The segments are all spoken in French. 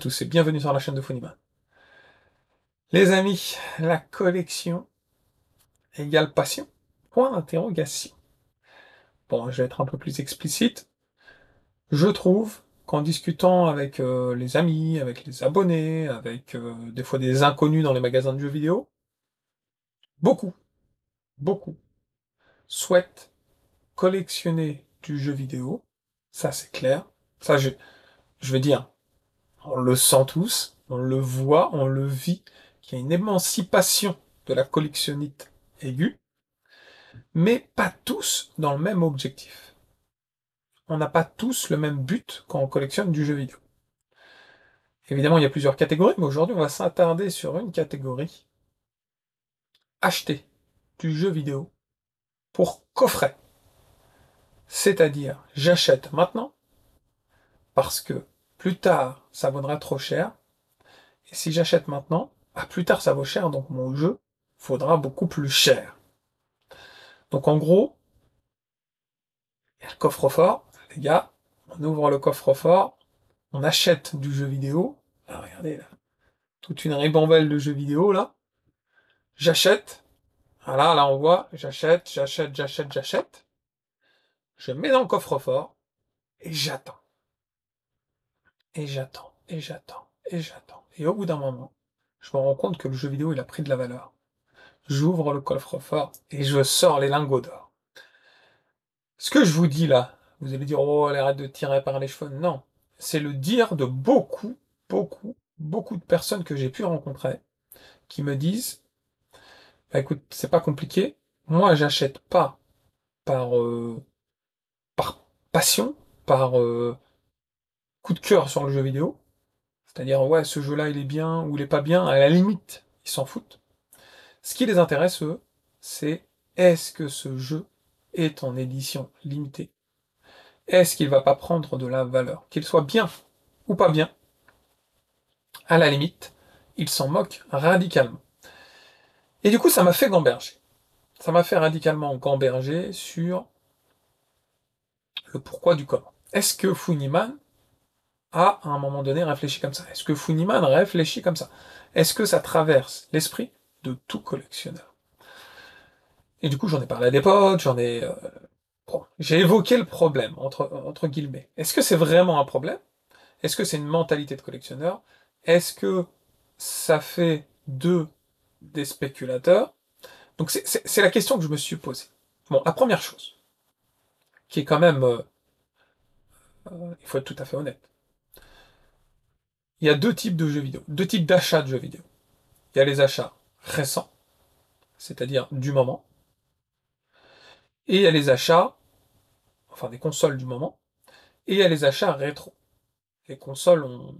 Tous et bienvenue sur la chaîne de Funnyman. Les amis, la collection égale passion Point d'interrogation. Bon, je vais être un peu plus explicite. Je trouve qu'en discutant avec euh, les amis, avec les abonnés, avec euh, des fois des inconnus dans les magasins de jeux vidéo, beaucoup, beaucoup souhaitent collectionner du jeu vidéo. Ça, c'est clair. Ça, je, je veux dire, on le sent tous, on le voit, on le vit, qu'il y a une émancipation de la collectionnite aiguë, mais pas tous dans le même objectif. On n'a pas tous le même but quand on collectionne du jeu vidéo. Évidemment, il y a plusieurs catégories, mais aujourd'hui, on va s'attarder sur une catégorie. Acheter du jeu vidéo pour coffret. C'est-à-dire, j'achète maintenant parce que plus tard, ça vaudra trop cher. Et si j'achète maintenant, à plus tard, ça vaut cher, donc mon jeu faudra beaucoup plus cher. Donc en gros, il y a le coffre-fort, les gars, on ouvre le coffre-fort, on achète du jeu vidéo. Ah, regardez là, toute une ribambelle de jeux vidéo là. J'achète. Voilà, là on voit, j'achète, j'achète, j'achète, j'achète. Je mets dans le coffre-fort et j'attends et j'attends, et j'attends, et j'attends. Et au bout d'un moment, je me rends compte que le jeu vidéo, il a pris de la valeur. J'ouvre le coffre-fort et je sors les lingots d'or. Ce que je vous dis là, vous allez dire, oh, elle arrête de tirer par les cheveux. Non. C'est le dire de beaucoup, beaucoup, beaucoup de personnes que j'ai pu rencontrer qui me disent, bah écoute, c'est pas compliqué. Moi, j'achète pas par, euh, par passion, par, euh, coup de cœur sur le jeu vidéo. C'est-à-dire, ouais, ce jeu-là, il est bien ou il est pas bien, à la limite, ils s'en foutent. Ce qui les intéresse, eux, c'est est-ce que ce jeu est en édition limitée? Est-ce qu'il va pas prendre de la valeur? Qu'il soit bien ou pas bien, à la limite, ils s'en moquent radicalement. Et du coup, ça m'a fait gamberger. Ça m'a fait radicalement gamberger sur le pourquoi du comment. Est-ce que Funiman à un moment donné, réfléchi comme ça. Est-ce que Funiman réfléchit comme ça? Est-ce que ça traverse l'esprit de tout collectionneur? Et du coup, j'en ai parlé à des potes, j'en ai... Euh, j'ai évoqué le problème, entre, entre guillemets. Est-ce que c'est vraiment un problème? Est-ce que c'est une mentalité de collectionneur? Est-ce que ça fait d'eux des spéculateurs? Donc c'est la question que je me suis posée. Bon, la première chose, qui est quand même... Euh, euh, il faut être tout à fait honnête il y a deux types de jeux vidéo, deux types d'achats de jeux vidéo. Il y a les achats récents, c'est-à-dire du moment, et il y a les achats, enfin des consoles du moment, et il y a les achats rétro. Les consoles ont,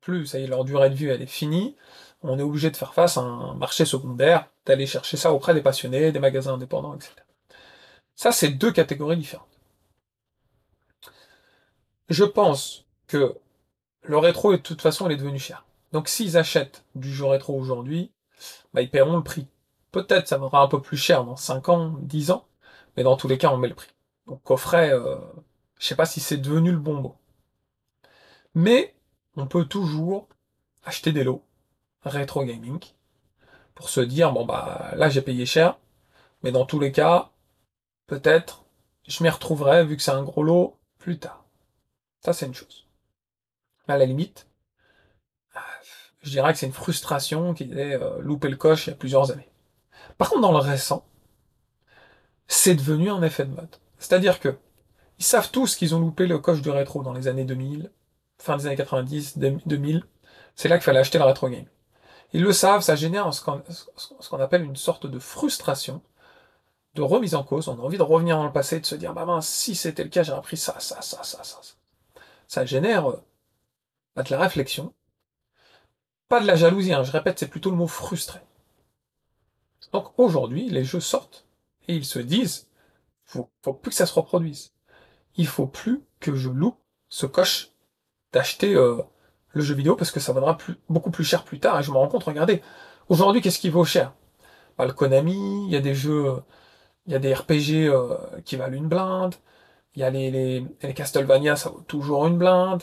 plus, ça y est, leur durée de vie elle est finie, on est obligé de faire face à un marché secondaire, d'aller chercher ça auprès des passionnés, des magasins indépendants, etc. Ça, c'est deux catégories différentes. Je pense que le rétro, de toute façon, il est devenu cher. Donc s'ils achètent du jeu rétro aujourd'hui, bah, ils paieront le prix. Peut-être ça vaudra un peu plus cher dans 5 ans, 10 ans, mais dans tous les cas, on met le prix. Donc coffret, euh, je sais pas si c'est devenu le bon mot. Mais on peut toujours acheter des lots rétro gaming pour se dire bon bah là j'ai payé cher, mais dans tous les cas, peut-être je m'y retrouverai vu que c'est un gros lot plus tard. Ça c'est une chose à la limite, je dirais que c'est une frustration qui ait euh, loupé le coche il y a plusieurs années. Par contre, dans le récent, c'est devenu un effet de mode. C'est-à-dire que ils savent tous qu'ils ont loupé le coche du rétro dans les années 2000, fin des années 90, 2000. C'est là qu'il fallait acheter le rétro game. Ils le savent, ça génère ce qu'on appelle une sorte de frustration, de remise en cause. On a envie de revenir dans le passé, de se dire, bah mince, si c'était le cas, j'aurais pris ça, ça, ça, ça, ça. Ça génère euh, de la réflexion. Pas de la jalousie, hein, je répète, c'est plutôt le mot frustré. Donc aujourd'hui, les jeux sortent et ils se disent, faut, faut plus que ça se reproduise. Il faut plus que je loue ce coche d'acheter euh, le jeu vidéo parce que ça vaudra beaucoup plus cher plus tard. Et je me rends compte, regardez, aujourd'hui, qu'est-ce qui vaut cher? Bah, Le Konami, il y a des jeux, il y a des RPG euh, qui valent une blinde, il y a les, les, les Castlevania, ça vaut toujours une blinde,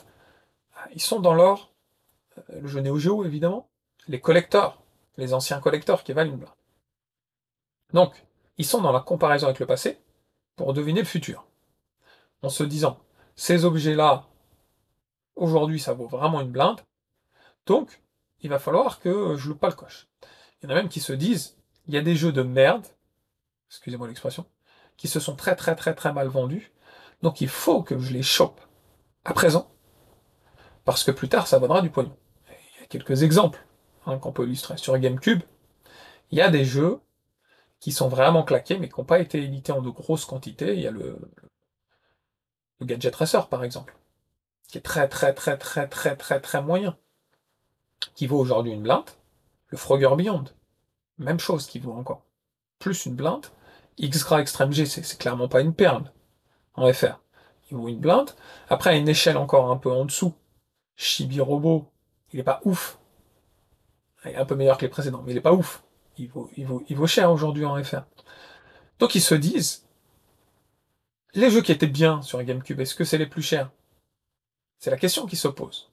ils sont dans l'or le jeu Neo Geo évidemment, les collecteurs, les anciens collecteurs qui valent une blinde. Donc, ils sont dans la comparaison avec le passé pour deviner le futur. En se disant, ces objets-là, aujourd'hui, ça vaut vraiment une blinde, donc il va falloir que je loupe pas le coche. Il y en a même qui se disent, il y a des jeux de merde, excusez-moi l'expression, qui se sont très très très très mal vendus, donc il faut que je les chope à présent, parce que plus tard ça vaudra du pognon. Il y a quelques exemples hein, qu'on peut illustrer. Sur GameCube, il y a des jeux qui sont vraiment claqués, mais qui n'ont pas été édités en de grosses quantités. Il y a le, le Gadget Racer, par exemple, qui est très très très très très très très moyen, qui vaut aujourd'hui une blinde. Le Frogger Beyond, même chose qui vaut encore plus une blinde. X-Gra Extreme G, c'est clairement pas une perle en FR. Il vaut une blinde. Après, à une échelle encore un peu en dessous, Chibi Robot, il est pas ouf. Il est un peu meilleur que les précédents, mais il est pas ouf. Il vaut, il vaut, il vaut cher aujourd'hui en FR. Donc ils se disent, les jeux qui étaient bien sur GameCube, est-ce que c'est les plus chers? C'est la question qui se pose.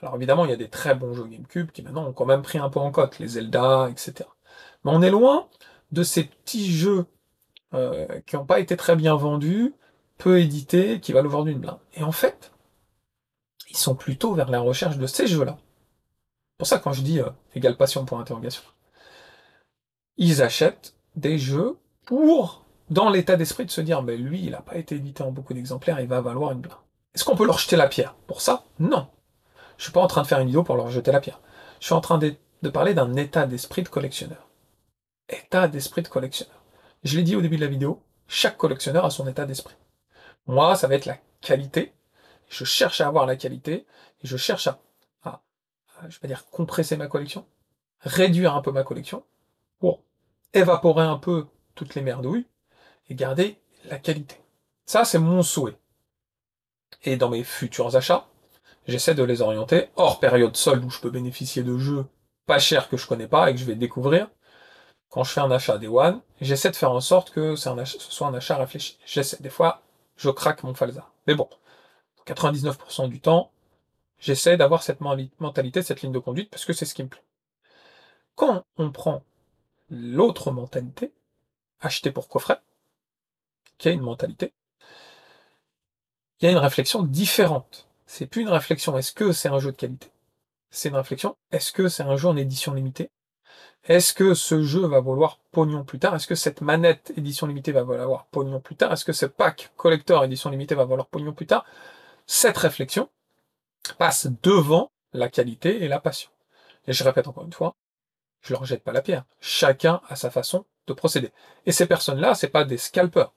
Alors évidemment, il y a des très bons jeux GameCube qui maintenant ont quand même pris un peu en cote, les Zelda, etc. Mais on est loin de ces petits jeux euh, qui n'ont pas été très bien vendus, peu édités, qui valent aujourd'hui une blinde. Et en fait, ils sont plutôt vers la recherche de ces jeux-là. Pour ça, quand je dis euh, égal passion pour interrogation, ils achètent des jeux pour, dans l'état d'esprit de se dire, mais lui, il n'a pas été édité en beaucoup d'exemplaires, il va valoir une blinde. Est-ce qu'on peut leur jeter la pierre? Pour ça, non. Je suis pas en train de faire une vidéo pour leur jeter la pierre. Je suis en train de, parler d'un état d'esprit de collectionneur. État d'esprit de collectionneur. Je l'ai dit au début de la vidéo, chaque collectionneur a son état d'esprit. Moi, ça va être la qualité. Je cherche à avoir la qualité et je cherche à, à, je vais dire, compresser ma collection, réduire un peu ma collection pour évaporer un peu toutes les merdouilles et garder la qualité. Ça, c'est mon souhait. Et dans mes futurs achats, j'essaie de les orienter hors période solde où je peux bénéficier de jeux pas chers que je connais pas et que je vais découvrir. Quand je fais un achat des One, j'essaie de faire en sorte que un ce soit un achat réfléchi. J'essaie. Des fois, je craque mon falza. Mais bon, 99% du temps, j'essaie d'avoir cette mentalité, cette ligne de conduite, parce que c'est ce qui me plaît. Quand on prend l'autre mentalité, acheter pour coffret, qui a une mentalité, il y a une réflexion différente. C'est plus une réflexion est-ce que c'est un jeu de qualité? C'est une réflexion est-ce que c'est un jeu en édition limitée? Est-ce que ce jeu va valoir pognon plus tard? Est-ce que cette manette édition limitée va valoir pognon plus tard? Est-ce que ce pack collector édition limitée va valoir pognon plus tard? Cette réflexion passe devant la qualité et la passion. Et je répète encore une fois, je leur jette pas la pierre. Chacun a sa façon de procéder. Et ces personnes-là, c'est pas des scalpers.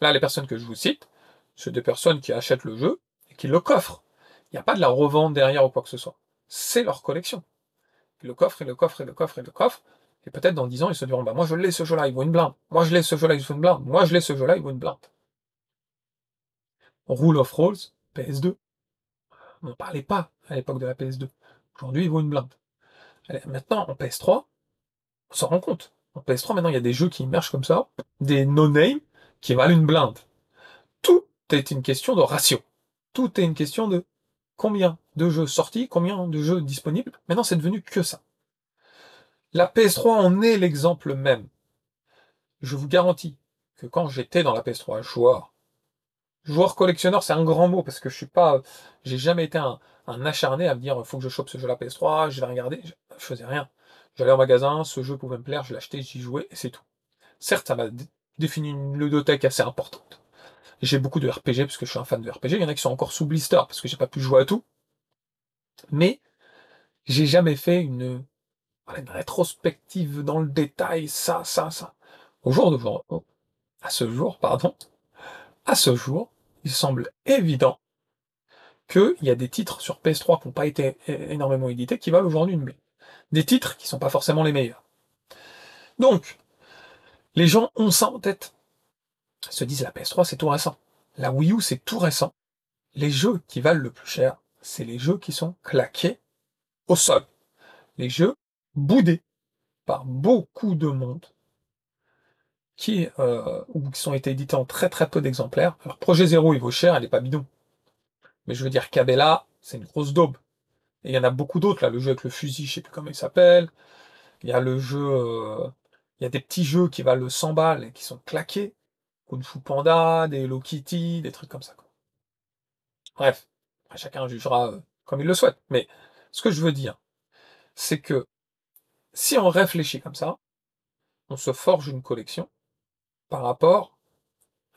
Là, les personnes que je vous cite, c'est des personnes qui achètent le jeu, qui le coffrent. Il n'y a pas de la revente derrière ou quoi que ce soit. C'est leur collection. Ils le coffrent, et le coffrent, et le coffrent, et le coffrent. Et peut-être dans 10 ans, ils se diront, bah, moi, je l'ai ce jeu-là, il vaut une blinde. Moi, je l'ai ce jeu-là, il vaut une blinde. Moi, je l'ai ce jeu-là, il vaut une blinde. Rule of Rolls, PS2. On n'en parlait pas à l'époque de la PS2. Aujourd'hui, il vaut une blinde. maintenant, en PS3, on s'en rend compte. En PS3, maintenant, il y a des jeux qui émergent comme ça, des no-name qui valent une blinde. Tout est une question de ratio. Tout est une question de combien de jeux sortis, combien de jeux disponibles. Maintenant, c'est devenu que ça. La PS3 en est l'exemple même. Je vous garantis que quand j'étais dans la PS3, joueur, joueur collectionneur, c'est un grand mot parce que je suis pas, j'ai jamais été un, acharné à me dire, faut que je chope ce jeu la PS3, je vais regarder. Je, faisais rien. J'allais au magasin, ce jeu pouvait me plaire, je l'achetais, j'y jouais et c'est tout. Certes, ça m'a défini une ludothèque assez importante. J'ai beaucoup de RPG parce que je suis un fan de RPG. Il y en a qui sont encore sous blister parce que j'ai pas pu jouer à tout. Mais j'ai jamais fait une, rétrospective dans le détail, ça, ça, ça. Au jour d'aujourd'hui, à ce jour, pardon, à ce jour, il semble évident qu'il y a des titres sur PS3 qui n'ont pas été énormément édités qui valent aujourd'hui une blé. Des titres qui sont pas forcément les meilleurs. Donc, les gens ont ça en tête se disent la PS3 c'est tout récent. La Wii U c'est tout récent. Les jeux qui valent le plus cher, c'est les jeux qui sont claqués au sol. Les jeux boudés par beaucoup de monde qui, euh, ou qui sont été édités en très très peu d'exemplaires. Alors Projet Zéro il vaut cher, elle est pas bidon. Mais je veux dire Cabela, c'est une grosse daube. Et il y en a beaucoup d'autres, là, le jeu avec le fusil, je sais plus comment il s'appelle. Il y a le jeu, euh, il y a des petits jeux qui valent 100 balles et qui sont claqués. Kung Fu Panda, des Hello Kitty, des trucs comme ça. Quoi. Bref, chacun jugera euh, comme il le souhaite. Mais ce que je veux dire, c'est que si on réfléchit comme ça, on se forge une collection par rapport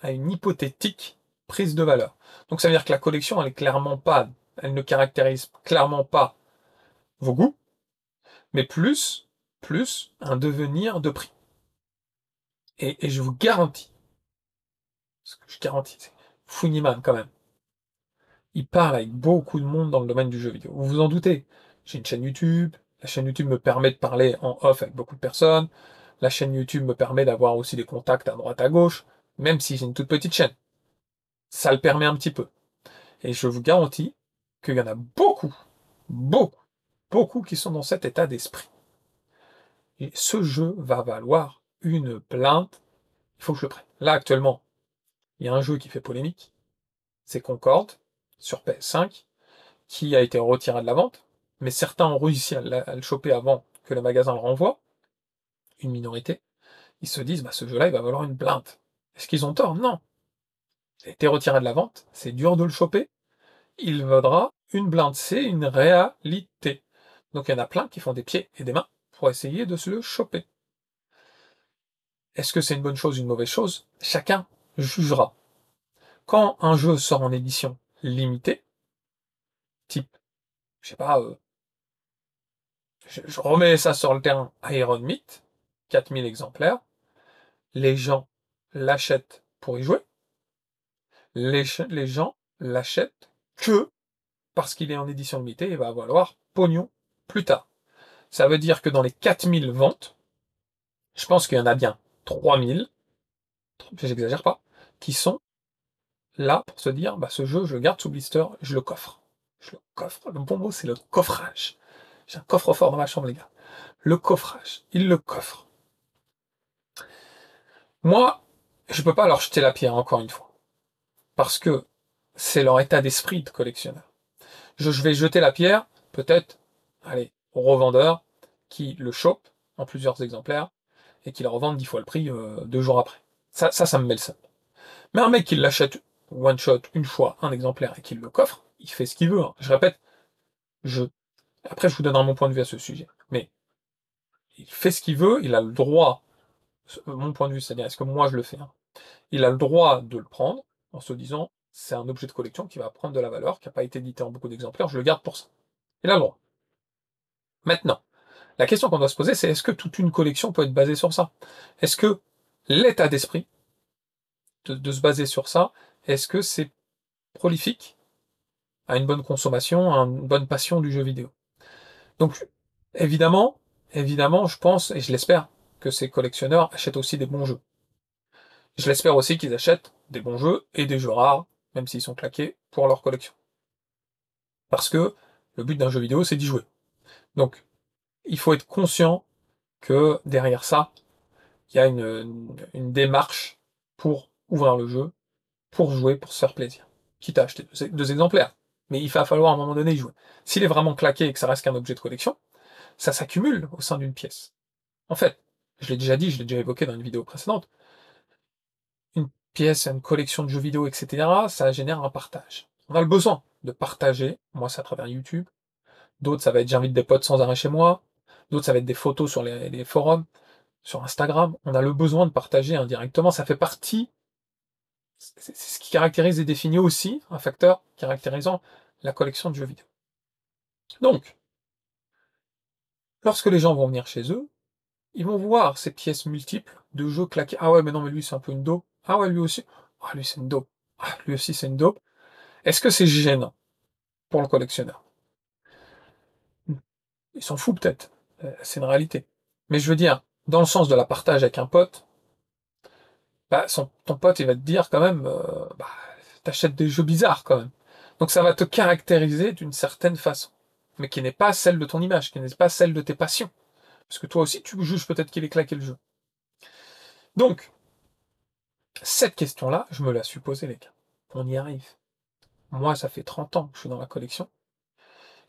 à une hypothétique prise de valeur. Donc ça veut dire que la collection, elle est clairement pas, elle ne caractérise clairement pas vos goûts, mais plus, plus un devenir de prix. Et, je vous garantis, ce que je garantis, c'est Funiman quand même. Il parle avec beaucoup de monde dans le domaine du jeu vidéo. Vous vous en doutez. J'ai une chaîne YouTube. La chaîne YouTube me permet de parler en off avec beaucoup de personnes. La chaîne YouTube me permet d'avoir aussi des contacts à droite à gauche, même si j'ai une toute petite chaîne. Ça le permet un petit peu. Et je vous garantis qu'il y en a beaucoup, beaucoup, beaucoup qui sont dans cet état d'esprit. Et ce jeu va valoir une plainte. Il faut que je le prenne. Là, actuellement, il y a un jeu qui fait polémique. C'est Concorde sur PS5 qui a été retiré de la vente. Mais certains ont réussi à, le choper avant que le magasin le renvoie. Une minorité. Ils se disent, bah, ce jeu-là, il va valoir une plainte. Est-ce qu'ils ont tort? Non. Il a été retiré de la vente. C'est dur de le choper. Il vaudra une blinde. C'est une réalité. Donc il y en a plein qui font des pieds et des mains pour essayer de se le choper. Est-ce que c'est une bonne chose, ou une mauvaise chose? Chacun jugera. Quand un jeu sort en édition limitée, type, je sais pas, euh, je, remets ça sur le terrain Iron Meat, 4000 exemplaires, les gens l'achètent pour y jouer, les, gens l'achètent que parce qu'il est en édition limitée et va valoir pognon plus tard. Ça veut dire que dans les 4000 ventes, je pense qu'il y en a bien 3000, j'exagère pas, qui sont là pour se dire, bah, ce jeu, je le garde sous blister, je le coffre. Je le coffre. Le bon mot, c'est le coffrage. J'ai un coffre-fort dans ma chambre, les gars. Le coffrage. Il le coffre. Moi, je peux pas leur jeter la pierre, encore une fois. Parce que c'est leur état d'esprit de collectionneur. Je, vais jeter la pierre, peut-être, allez, aux revendeurs qui le chopent en plusieurs exemplaires et qui le revendent dix fois le prix euh, deux jours après. Ça, ça, ça me met le seum. Mais un mec qui l'achète one shot, une fois, un exemplaire et qui le coffre, il fait ce qu'il veut. Hein. Je répète, je, après je vous donnerai mon point de vue à ce sujet. Mais, il fait ce qu'il veut, il a le droit, mon point de vue, c'est-à-dire, est-ce que moi je le fais? Hein. Il a le droit de le prendre en se disant, c'est un objet de collection qui va prendre de la valeur, qui n'a pas été édité en beaucoup d'exemplaires, je le garde pour ça. Il a le droit. Maintenant, la question qu'on doit se poser, c'est est-ce que toute une collection peut être basée sur ça? Est-ce que l'état d'esprit de, se baser sur ça, est-ce que c'est prolifique à une bonne consommation, à une bonne passion du jeu vidéo? Donc, évidemment, évidemment, je pense, et je l'espère, que ces collectionneurs achètent aussi des bons jeux. Je l'espère aussi qu'ils achètent des bons jeux et des jeux rares, même s'ils sont claqués, pour leur collection. Parce que le but d'un jeu vidéo, c'est d'y jouer. Donc, il faut être conscient que derrière ça, il y a une, démarche pour ouvrir le jeu, pour jouer, pour se faire plaisir. Quitte à acheter deux, exemplaires. Mais il va falloir à un moment donné y jouer. S'il est vraiment claqué et que ça reste qu'un objet de collection, ça s'accumule au sein d'une pièce. En fait, je l'ai déjà dit, je l'ai déjà évoqué dans une vidéo précédente, une pièce, une collection de jeux vidéo, etc., ça génère un partage. On a le besoin de partager, moi c'est à travers YouTube, d'autres ça va être j'invite des potes sans arrêt chez moi, d'autres ça va être des photos sur les, forums, sur Instagram. On a le besoin de partager indirectement. Ça fait partie, c'est ce qui caractérise et définit aussi un facteur caractérisant la collection de jeux vidéo. Donc, lorsque les gens vont venir chez eux, ils vont voir ces pièces multiples de jeux claqués. Ah ouais, mais non, mais lui c'est un peu une dope. Ah ouais, lui aussi. Ah lui c'est une dope. Ah lui aussi c'est une dope. Est-ce que c'est gênant pour le collectionneur? Il s'en fout peut-être. Euh, c'est une réalité. Mais je veux dire, dans le sens de la partage avec un pote, bah, ton pote, il va te dire quand même, euh, bah, t'achètes des jeux bizarres quand même. Donc ça va te caractériser d'une certaine façon, mais qui n'est pas celle de ton image, qui n'est pas celle de tes passions. Parce que toi aussi, tu juges peut-être qu'il est claqué le jeu. Donc, cette question-là, je me la suis posée, les gars. On y arrive. Moi, ça fait 30 ans que je suis dans la collection.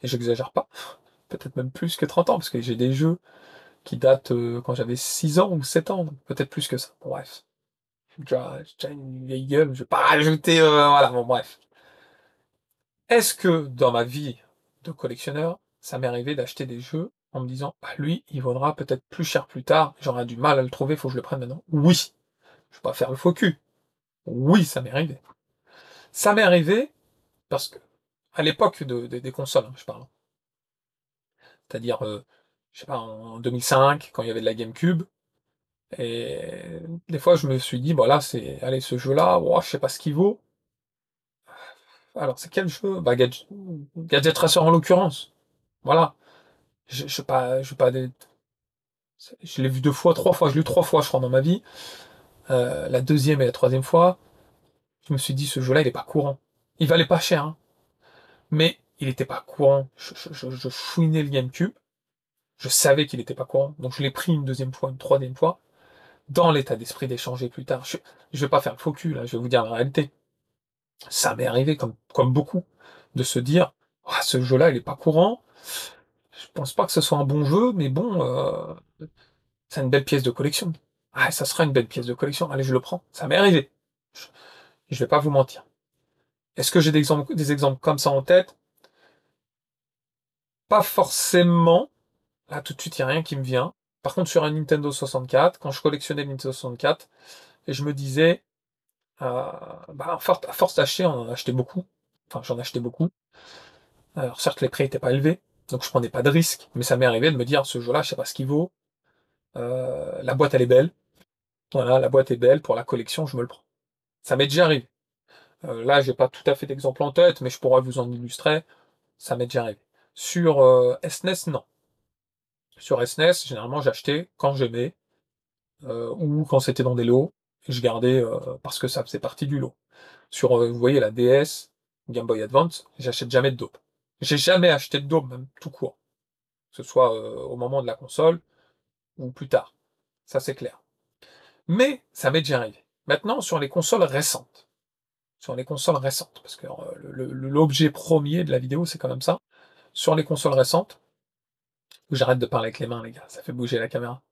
Et j'exagère pas. Peut-être même plus que 30 ans, parce que j'ai des jeux qui datent euh, quand j'avais 6 ans ou 7 ans, peut-être plus que ça. bref. J'ai une vieille gueule, je vais pas rajouter, euh, voilà, bon, bref. Est-ce que dans ma vie de collectionneur, ça m'est arrivé d'acheter des jeux en me disant, bah, lui, il vaudra peut-être plus cher plus tard, j'aurai du mal à le trouver, faut que je le prenne maintenant. Oui. Je vais pas faire le faux cul. Oui, ça m'est arrivé. Ça m'est arrivé parce que, à l'époque des consoles, hein, je parle. C'est-à-dire, euh, je sais pas, en 2005, quand il y avait de la GameCube, et des fois, je me suis dit, voilà, c'est, allez, ce jeu-là, oh, je sais pas ce qu'il vaut. Alors, c'est quel jeu? Bah, Gadget, Gadget Racer en l'occurrence. Voilà. Je, je sais pas, je sais pas Je l'ai vu deux fois, trois fois, je l'ai lu trois fois, je crois, dans ma vie. Euh, la deuxième et la troisième fois, je me suis dit, ce jeu-là, il est pas courant. Il valait pas cher, hein. Mais il était pas courant. Je, je, je fouinais le GameCube. Je savais qu'il était pas courant. Donc je l'ai pris une deuxième fois, une troisième fois. Dans l'état d'esprit d'échanger plus tard. Je, je vais pas faire le faux cul, là. Je vais vous dire la réalité. Ça m'est arrivé comme, comme beaucoup. De se dire, ah, ce jeu-là, il est pas courant. Je pense pas que ce soit un bon jeu, mais bon, euh, c'est une belle pièce de collection. Ah, ça sera une belle pièce de collection. Allez, je le prends. Ça m'est arrivé. Je, je vais pas vous mentir. Est-ce que j'ai des exemples, des exemples comme ça en tête? Pas forcément. Là, tout de suite, il n'y a rien qui me vient. Par contre, sur un Nintendo 64, quand je collectionnais le Nintendo 64, et je me disais, euh, bah, à force d'acheter, on en achetait beaucoup. Enfin, j'en achetais beaucoup. Alors, certes, les prix n'étaient pas élevés, donc je prenais pas de risque, mais ça m'est arrivé de me dire, ce jeu-là, je sais pas ce qu'il vaut. Euh, la boîte, elle est belle. Voilà, la boîte est belle. Pour la collection, je me le prends. Ça m'est déjà arrivé. Euh, là, j'ai pas tout à fait d'exemple en tête, mais je pourrais vous en illustrer. Ça m'est déjà arrivé. Sur euh, SNES, non. Sur SNES, généralement, j'achetais quand j'aimais, euh, ou quand c'était dans des lots, je gardais euh, parce que ça faisait partie du lot. Sur, vous voyez, la DS, Game Boy Advance, j'achète jamais de dope. J'ai jamais acheté de dope, même tout court. Que ce soit au moment de la console, ou plus tard. Ça, c'est clair. Mais ça m'est déjà arrivé. Maintenant, sur les consoles récentes. Sur les consoles récentes, parce que euh, l'objet premier de la vidéo, c'est quand même ça. Sur les consoles récentes, j'arrête de parler avec les mains, les gars, ça fait bouger la caméra.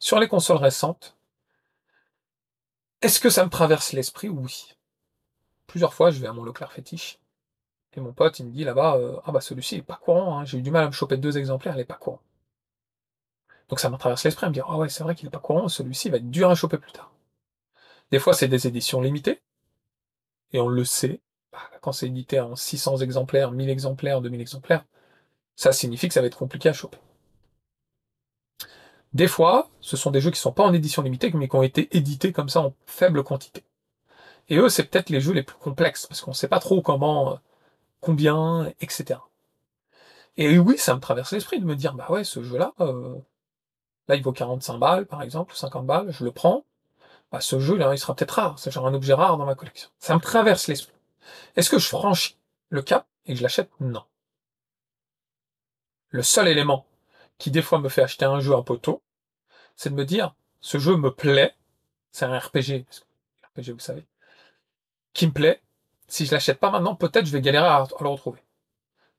Sur les consoles récentes, est-ce que ça me traverse l'esprit? Oui. Plusieurs fois, je vais à mon Leclerc fétiche, mon pote, il me dit là-bas, euh, ah bah celui-ci, il est pas courant, hein. j'ai eu du mal à me choper deux exemplaires, il est pas courant. Donc ça me traverse l'esprit à me dire, ah ouais, c'est vrai qu'il est pas courant, celui-ci va être dur à choper plus tard. Des fois, c'est des éditions limitées, et on le sait, bah, quand c'est édité en 600 exemplaires, 1000 exemplaires, 2000 exemplaires, ça signifie que ça va être compliqué à choper. Des fois, ce sont des jeux qui sont pas en édition limitée, mais qui ont été édités comme ça en faible quantité. Et eux, c'est peut-être les jeux les plus complexes, parce qu'on sait pas trop comment, euh, combien, etc. Et oui, ça me traverse l'esprit de me dire, bah ouais, ce jeu-là, euh, là, il vaut 45 balles, par exemple, ou 50 balles, je le prends, bah, ce jeu, là, il sera peut-être rare. C'est genre un objet rare dans ma collection. Ça me traverse l'esprit. Est-ce que je franchis le cap et que je l'achète? Non. Le seul élément qui, des fois, me fait acheter un jeu un poteau, c'est de me dire, ce jeu me plaît. C'est un RPG. RPG, vous savez. Qui me plaît. Si je l'achète pas maintenant, peut-être je vais galérer à le retrouver.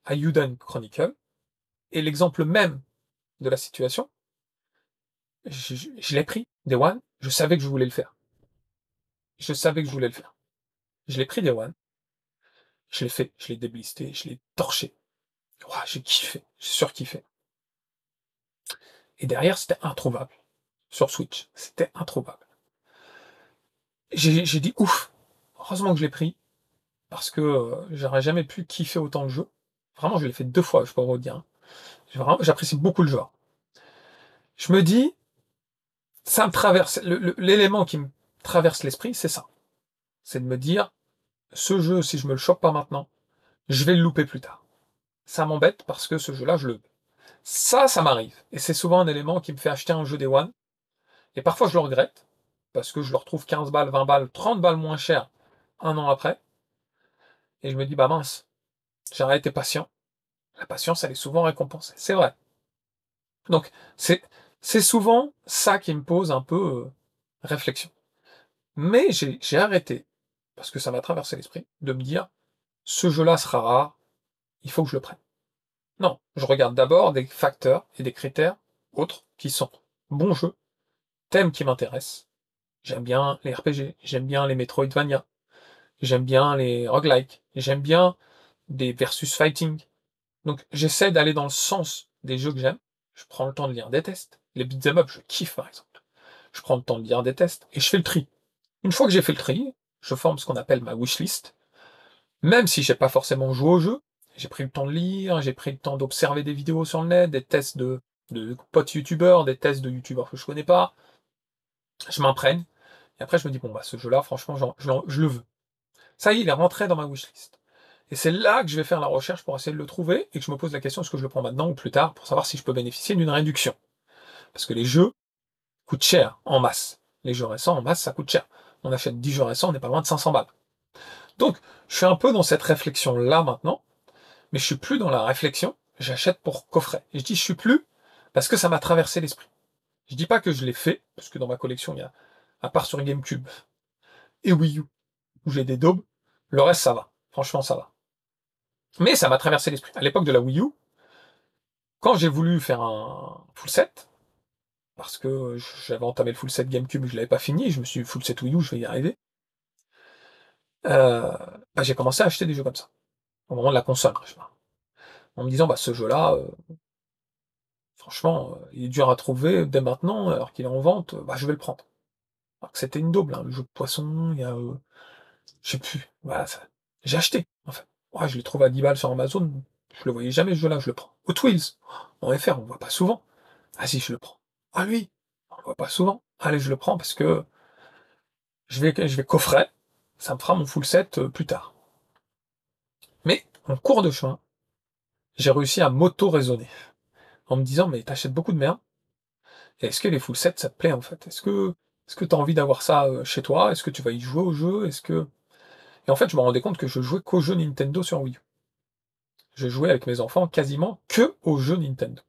Ayuden Chronicle. Et l'exemple même de la situation, je, je l'ai pris, Day One, je savais que je voulais le faire. Je savais que je voulais le faire. Je l'ai pris Day One. Je l'ai fait. Je l'ai déblisté. Je l'ai torché. j'ai kiffé. J'ai surkiffé. Et derrière, c'était introuvable. Sur Switch. C'était introuvable. J'ai dit ouf. Heureusement que je l'ai pris. Parce que euh, j'aurais jamais pu kiffer autant le jeu. Vraiment, je l'ai fait deux fois, je peux vous dire. Hein. J'apprécie beaucoup le jeu. Je me dis, ça me traverse, l'élément qui me traverse l'esprit, c'est ça. C'est de me dire, ce jeu, si je me le chope pas maintenant, je vais le louper plus tard. Ça m'embête parce que ce jeu-là, je le. Ça, ça m'arrive. Et c'est souvent un élément qui me fait acheter un jeu des One. Et parfois, je le regrette. Parce que je le retrouve 15 balles, 20 balles, 30 balles moins cher un an après. Et je me dis, bah mince, j'aurais été patient. La patience, elle est souvent récompensée. C'est vrai. Donc, c'est, c'est souvent ça qui me pose un peu euh, réflexion. Mais j'ai arrêté, parce que ça m'a traversé l'esprit, de me dire, ce jeu-là sera rare, il faut que je le prenne. Non, je regarde d'abord des facteurs et des critères autres qui sont bon jeu, thème qui m'intéresse. J'aime bien les RPG, j'aime bien les Metroidvania, j'aime bien les roguelike, j'aime bien des versus fighting. Donc j'essaie d'aller dans le sens des jeux que j'aime. Je prends le temps de lire des tests. Les beat'em up, je kiffe par exemple. Je prends le temps de lire des tests et je fais le tri. Une fois que j'ai fait le tri, je forme ce qu'on appelle ma wishlist. Même si j'ai pas forcément joué au jeu, j'ai pris le temps de lire, j'ai pris le temps d'observer des vidéos sur le net, des tests de, de potes youtubeurs, des tests de youtubeurs que je connais pas. Je m'imprègne. Et après, je me dis, bon, bah, ce jeu-là, franchement, je le veux. Ça y est, il est rentré dans ma wishlist. Et c'est là que je vais faire la recherche pour essayer de le trouver et que je me pose la question est-ce que je le prends maintenant ou plus tard pour savoir si je peux bénéficier d'une réduction? Parce que les jeux coûtent cher en masse. Les jeux récents en masse, ça coûte cher. On achète 10 jeux récents, on n'est pas loin de 500 balles. Donc, je suis un peu dans cette réflexion-là maintenant, mais je suis plus dans la réflexion, j'achète pour coffret. Et je dis je suis plus parce que ça m'a traversé l'esprit. Je dis pas que je l'ai fait, parce que dans ma collection, il y a, à part sur GameCube et Wii U, où j'ai des daubes, le reste ça va. Franchement, ça va. Mais ça m'a traversé l'esprit. À l'époque de la Wii U, quand j'ai voulu faire un full set, parce que j'avais entamé le full set GameCube, je l'avais pas fini, je me suis dit full set Wii U, je vais y arriver. Euh, bah, j'ai commencé à acheter des jeux comme ça. Au moment de la console, je En me disant, bah, ce jeu-là, euh, franchement, euh, il est dur à trouver dès maintenant, alors qu'il est en vente, bah, je vais le prendre. Alors que c'était une double, le jeu de poisson, il y a, je sais plus, voilà, j'ai acheté, en fait. Ouais, je l'ai trouvé à 10 balles sur Amazon. Je le voyais jamais ce jeu-là, je le prends. Hot Wheels. En FR, on le voit pas souvent. Ah si, je le prends. Ah lui, on le voit pas souvent. Allez, je le prends parce que je vais, je vais coffrer. Ça me fera mon full set euh, plus tard. Mais, en cours de chemin, j'ai réussi à m'auto-raisonner. En me disant, mais t'achètes beaucoup de merde. Est-ce que les full sets, ça te plaît, en fait? Est-ce que, est-ce que t'as envie d'avoir ça euh, chez toi? Est-ce que tu vas y jouer au jeu? Est-ce que, et en fait, je me rendais compte que je jouais qu'aux jeux Nintendo sur Wii U. Je jouais avec mes enfants quasiment que aux jeux Nintendo.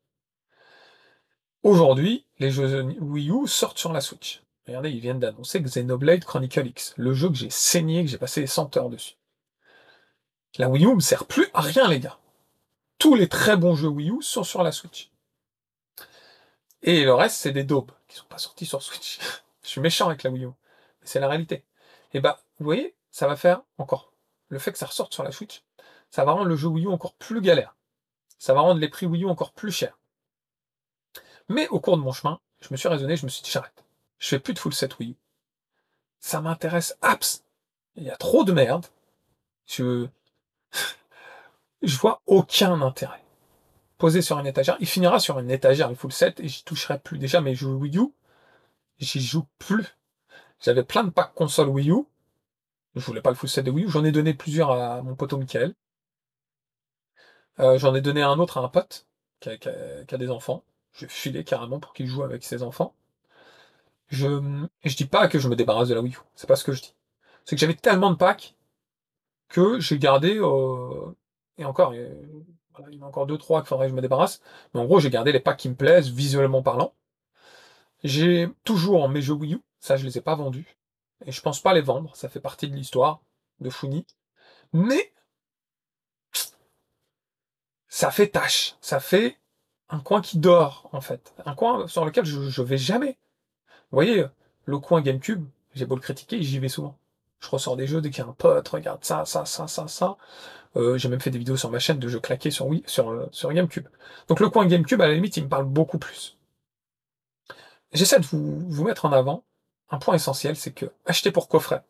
Aujourd'hui, les jeux Wii U sortent sur la Switch. Regardez, ils viennent d'annoncer Xenoblade Chronicle X, le jeu que j'ai saigné, que j'ai passé 100 heures dessus. La Wii U me sert plus à rien, les gars. Tous les très bons jeux Wii U sont sur la Switch. Et le reste, c'est des daubes qui sont pas sortis sur Switch. Je suis méchant avec la Wii U. Mais c'est la réalité. Et bah, vous voyez, ça va faire encore. Le fait que ça ressorte sur la Switch, ça va rendre le jeu Wii U encore plus galère. Ça va rendre les prix Wii U encore plus chers. Mais au cours de mon chemin, je me suis raisonné, je me suis dit, j'arrête. Je fais plus de full set Wii U. Ça m'intéresse apps. Il y a trop de merde. Je, je vois aucun intérêt. Posé sur une étagère, il finira sur une étagère, le full set, et j'y toucherai plus. Déjà, mes jeux Wii U, j'y joue plus. J'avais plein de packs console Wii U, je voulais pas le full set de Wii U. J'en ai donné plusieurs à mon poteau Michael. Euh, j'en ai donné un autre à un pote qui a, des enfants. Je filé carrément pour qu'il joue avec ses enfants. Je, je dis pas que je me débarrasse de la Wii U. C'est pas ce que je dis. C'est que j'avais tellement de packs que j'ai gardé, euh, et encore, il y en a encore deux, trois qu'il faudrait que je me débarrasse. Mais en gros, j'ai gardé les packs qui me plaisent, visuellement parlant. J'ai toujours mes jeux Wii U. Ça, je les ai pas vendus. Et je pense pas les vendre, ça fait partie de l'histoire de Funi. Mais ça fait tâche, ça fait un coin qui dort en fait, un coin sur lequel je, je vais jamais. Vous voyez, le coin GameCube, j'ai beau le critiquer, j'y vais souvent. Je ressors des jeux dès qu'il y a un pote, regarde ça, ça, ça, ça, ça. Euh, j'ai même fait des vidéos sur ma chaîne de jeux claqués sur sur, euh, sur GameCube. Donc le coin GameCube, à la limite, il me parle beaucoup plus. J'essaie de vous mettre en avant un point essentiel, c'est que acheter pour coffret,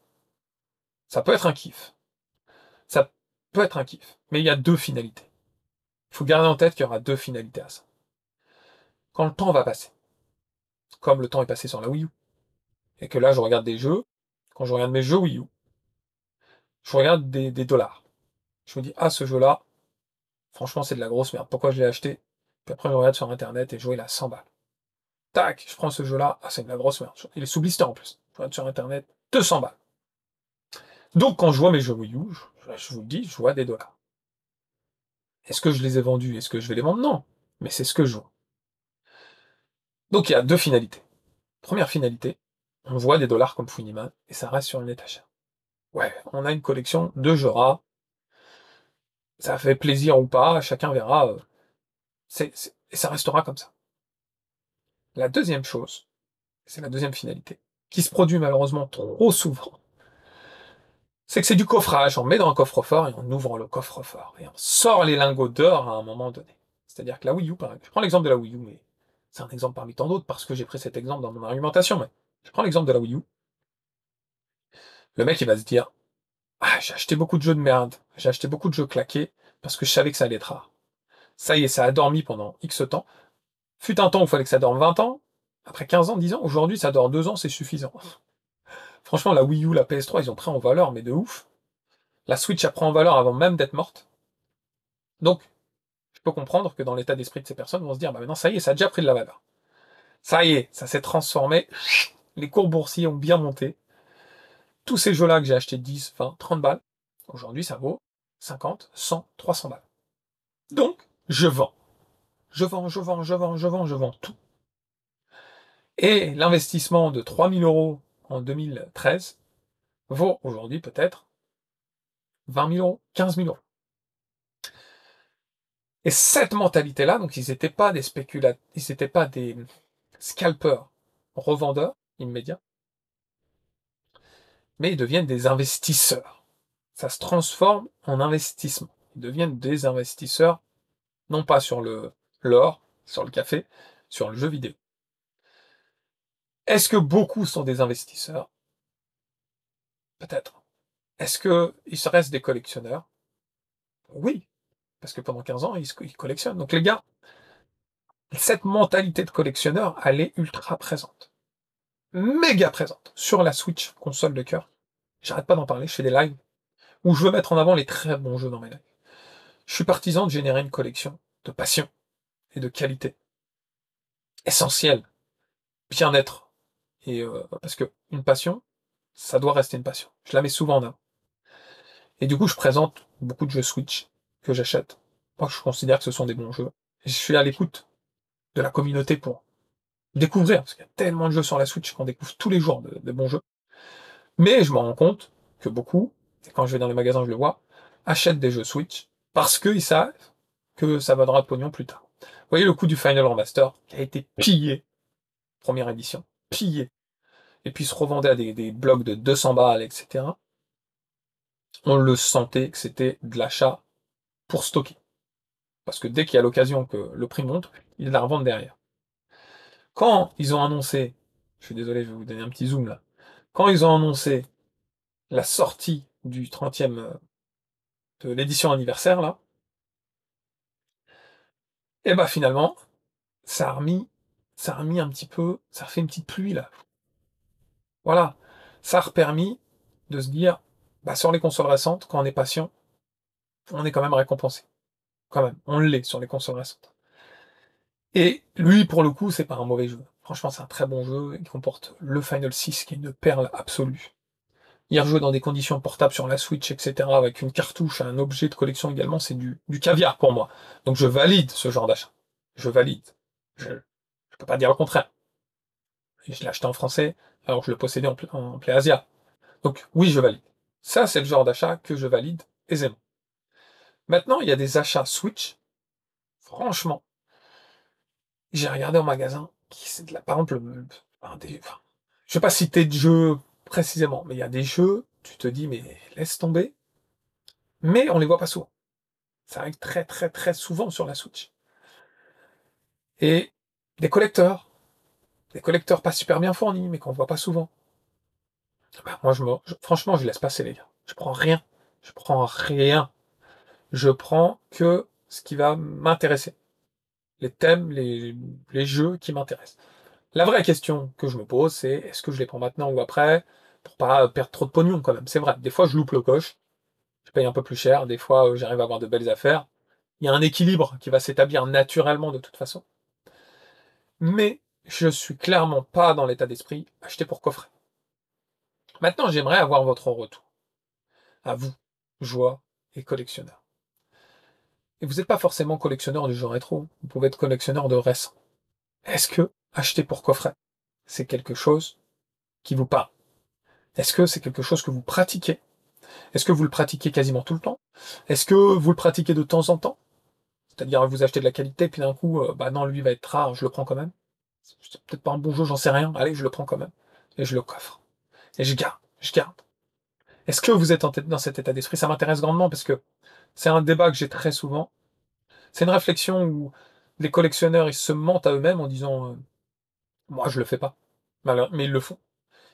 ça peut être un kiff. Ça peut être un kiff. Mais il y a deux finalités. Il faut garder en tête qu'il y aura deux finalités à ça. Quand le temps va passer, comme le temps est passé sur la Wii U, et que là je regarde des jeux, quand je regarde mes jeux Wii U, je regarde des, dollars. Je me dis, ah ce jeu-là, franchement c'est de la grosse merde, pourquoi je l'ai acheté? Puis après je regarde sur internet et je vois il a 100 balles. Tac, je prends ce jeu-là. Ah, c'est de la grosse merde. Il est sous blister en plus. Sur internet. 200 balles. Donc, quand je vois mes jeux Wii U, je, vous le dis, je vois des dollars. Est-ce que je les ai vendus? Est-ce que je vais les vendre? Non. Mais c'est ce que je vois. Donc, il y a deux finalités. Première finalité, on voit des dollars comme Funiman et ça reste sur une étagère. Ouais, on a une collection de jeux rares. Ça fait plaisir ou pas, chacun verra. Euh, et ça restera comme ça. La deuxième chose, c'est la deuxième finalité, qui se produit malheureusement trop souvent, c'est que c'est du coffrage. On met dans un coffre-fort et on ouvre le coffre-fort et on sort les lingots d'or à un moment donné. C'est-à-dire que la Wii U, par exemple, je prends l'exemple de la Wii U, mais c'est un exemple parmi tant d'autres parce que j'ai pris cet exemple dans mon argumentation, mais je prends l'exemple de la Wii U. Le mec, il va se dire, ah, j'ai acheté beaucoup de jeux de merde, j'ai acheté beaucoup de jeux claqués parce que je savais que ça allait être rare. Ça y est, ça a dormi pendant X temps. Fut un temps où il fallait que ça dorme 20 ans. Après 15 ans, 10 ans, aujourd'hui, ça dort 2 ans, c'est suffisant. Franchement, la Wii U, la PS3, ils ont pris en valeur, mais de ouf. La Switch a pris en valeur avant même d'être morte. Donc, je peux comprendre que dans l'état d'esprit de ces personnes, vont se dire, bah maintenant, ça y est, ça a déjà pris de la valeur. Ça y est, ça s'est transformé. Les cours boursiers ont bien monté. Tous ces jeux-là que j'ai achetés 10, 20, 30 balles, aujourd'hui, ça vaut 50, 100, 300 balles. Donc, je vends. Je vends, je vends, je vends, je vends, je vends tout. Et l'investissement de 3000 euros en 2013 vaut aujourd'hui peut-être 20 000 euros, 15 000 euros. Et cette mentalité-là, donc ils n'étaient pas des spéculateurs, ils n'étaient pas des scalpers, revendeurs immédiats, mais ils deviennent des investisseurs. Ça se transforme en investissement. Ils deviennent des investisseurs, non pas sur le l'or, sur le café, sur le jeu vidéo. Est-ce que beaucoup sont des investisseurs? Peut-être. Est-ce qu'ils se restent des collectionneurs? Oui, parce que pendant 15 ans, ils, collectionnent. Donc les gars, cette mentalité de collectionneur, elle est ultra présente. Méga présente. Sur la Switch, console de cœur. J'arrête pas d'en parler, je fais des lives où je veux mettre en avant les très bons jeux dans mes lives. Je suis partisan de générer une collection de passion et de qualité. Essentiel. Bien-être, et euh, parce que une passion, ça doit rester une passion. Je la mets souvent en avant. Et du coup, je présente beaucoup de jeux Switch que j'achète. Moi, je considère que ce sont des bons jeux. Je suis à l'écoute de la communauté pour découvrir, parce qu'il y a tellement de jeux sur la Switch qu'on découvre tous les jours de, bons jeux. Mais je me rends compte que beaucoup, et quand je vais dans les magasins, je le vois, achètent des jeux Switch parce qu'ils savent que ça vaudra de pognon plus tard. Vous voyez le coup du Final Remaster qui a été pillé, première édition pillé, et puis se revendait à des, blocs de 200 balles, etc., on le sentait que c'était de l'achat pour stocker. Parce que dès qu'il y a l'occasion que le prix monte, ils la revendent derrière. Quand ils ont annoncé, je suis désolé, je vais vous donner un petit zoom là, quand ils ont annoncé la sortie du 30e euh, de l'édition anniversaire là, et bah finalement, ça a remis ça a remis un petit peu, ça a fait une petite pluie là. Voilà, ça a permis de se dire, bah, sur les consoles récentes, quand on est patient, on est quand même récompensé. Quand même, on l'est sur les consoles récentes. Et lui, pour le coup, c'est pas un mauvais jeu. Franchement, c'est un très bon jeu. Il comporte le Final 6, qui est une perle absolue. Il rejoué dans des conditions portables sur la Switch, etc., avec une cartouche, un objet de collection également, c'est du, caviar pour moi. Donc je valide ce genre d'achat. Je valide. Je, peux pas dire le contraire. je l'ai acheté en français, alors je le possédais en, en. Donc oui, je valide. Ça, c'est le genre d'achat que je valide aisément. Maintenant, il y a des achats Switch. Franchement, j'ai regardé en magasin, qui de la, par exemple, des, je vais pas citer de jeux précisément, mais il y a des jeux, tu te dis, mais laisse tomber. Mais on les voit pas souvent. Ça arrive très très très souvent sur la Switch. Et des collecteurs. Des collecteurs pas super bien fournis, mais qu'on voit pas souvent. Bah, moi, je me, franchement, je laisse passer, les gars. Je prends rien. Je prends rien. Je prends que ce qui va m'intéresser. Les thèmes, les, les jeux qui m'intéressent. La vraie question que je me pose, c'est est-ce que je les prends maintenant ou après? Pour pas perdre trop de pognon quand même. C'est vrai. Des fois, je loupe le coche. Je paye un peu plus cher. Des fois, euh, j'arrive à avoir de belles affaires. Il y a un équilibre qui va s'établir naturellement de toute façon mais je suis clairement pas dans l'état d'esprit acheter pour coffret. Maintenant, j'aimerais avoir votre retour. À vous, joie et collectionneur. Et vous n'êtes pas forcément collectionneur du jeu rétro, vous pouvez être collectionneur de récent. Est-ce que acheter pour coffret, c'est quelque chose qui vous parle? Est-ce que c'est quelque chose que vous pratiquez? Est-ce que vous le pratiquez quasiment tout le temps? Est-ce que vous le pratiquez de temps en temps? C'est-à-dire, vous achetez de la qualité, puis d'un coup, euh, bah non, lui va être rare, je le prends quand même. C'est peut-être pas un bon jeu, j'en sais rien. Allez, je le prends quand même. Et je le coffre. Et je garde, je garde. Est-ce que vous êtes dans cet état d'esprit? Ça m'intéresse grandement parce que c'est un débat que j'ai très souvent. C'est une réflexion où les collectionneurs, ils se mentent à eux-mêmes en disant, euh, moi, je le fais pas. Mais ils le font.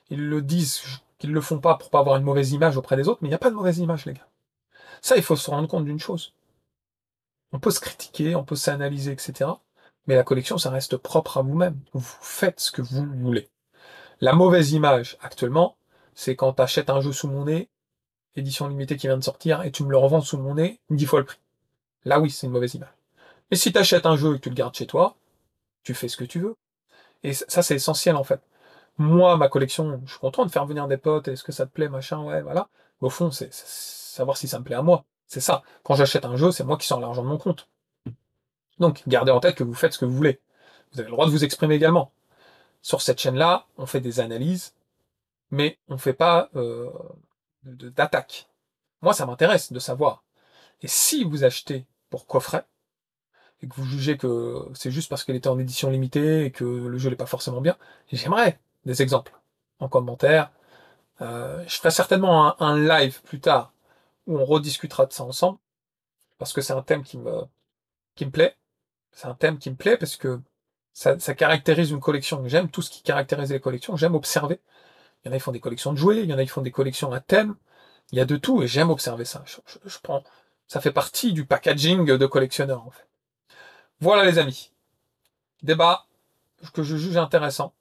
Ils le disent qu'ils le font pas pour pas avoir une mauvaise image auprès des autres, mais il n'y a pas de mauvaise image, les gars. Ça, il faut se rendre compte d'une chose. On peut se critiquer, on peut s'analyser, etc. Mais la collection, ça reste propre à vous-même. Vous faites ce que vous voulez. La mauvaise image, actuellement, c'est quand tu un jeu sous mon nez, édition limitée qui vient de sortir, et tu me le revends sous mon nez, dix fois le prix. Là, oui, c'est une mauvaise image. Mais si tu achètes un jeu et que tu le gardes chez toi, tu fais ce que tu veux. Et ça, c'est essentiel, en fait. Moi, ma collection, je suis content de faire venir des potes, est-ce que ça te plaît, machin, ouais, voilà. Au fond, c'est savoir si ça me plaît à moi. C'est ça. Quand j'achète un jeu, c'est moi qui sors l'argent de mon compte. Donc, gardez en tête que vous faites ce que vous voulez. Vous avez le droit de vous exprimer également. Sur cette chaîne-là, on fait des analyses, mais on ne fait pas euh, d'attaque. Moi, ça m'intéresse de savoir. Et si vous achetez pour coffret, et que vous jugez que c'est juste parce qu'il était en édition limitée et que le jeu n'est pas forcément bien, j'aimerais des exemples en commentaire. Euh, je ferai certainement un, live plus tard où on rediscutera de ça ensemble parce que c'est un thème qui me qui me plaît. C'est un thème qui me plaît parce que ça, caractérise une collection. J'aime tout ce qui caractérise les collections. J'aime observer. Il y en a qui font des collections de jouets, il y en a qui font des collections à thème. Il y a de tout et j'aime observer ça. Je, prends, ça fait partie du packaging de collectionneur en fait. Voilà les amis. Débat que je juge intéressant.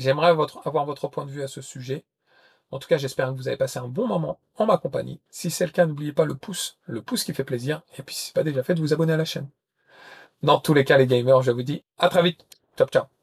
J'aimerais avoir votre point de vue à ce sujet. En tout cas, j'espère que vous avez passé un bon moment en ma compagnie. Si c'est le cas, n'oubliez pas le pouce, le pouce qui fait plaisir. Et puis, si ce n'est pas déjà fait, de vous abonner à la chaîne. Dans tous les cas, les gamers, je vous dis à très vite. Ciao, ciao.